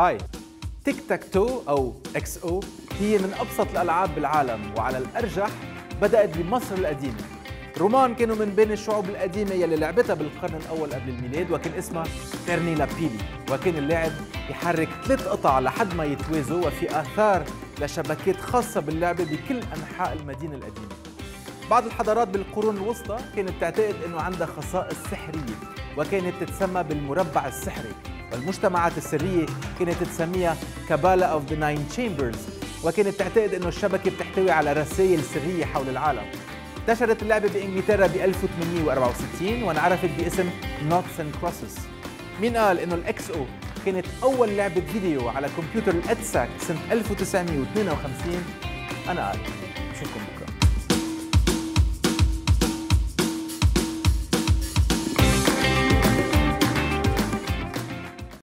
هاي tic tac toe أو XO هي من أبسط الألعاب بالعالم وعلى الأرجح بدأت بمصر القديمة. رومان كانوا من بين الشعوب القديمة يلي لعبتها بالقرن الأول قبل الميلاد وكان اسمها terni lapilli وكان اللاعب يحرك ثلاث قطع لحد ما يتوازوا وفي آثار لشبكات خاصة باللعبة بكل أنحاء المدينة القديمة. بعض الحضارات بالقرون الوسطى كانت تعتقد إنه عندها خصائص سحرية. وكانت تتسمى بالمربع السحري. والمجتمعات السرية كانت تسميها Kabbalah of the nine chambers وكانت تعتقد إنه الشبكة بتحتوي على رسائل سرية حول العالم. انتشرت اللعبة بإنجلترا ب 1864 وانعرفت باسم noughts and crosses مين قال إنه ال XO كانت أول لعبة فيديو على كمبيوتر ال EDSAC سنة 1952 أنا منال. بشوفكم بكره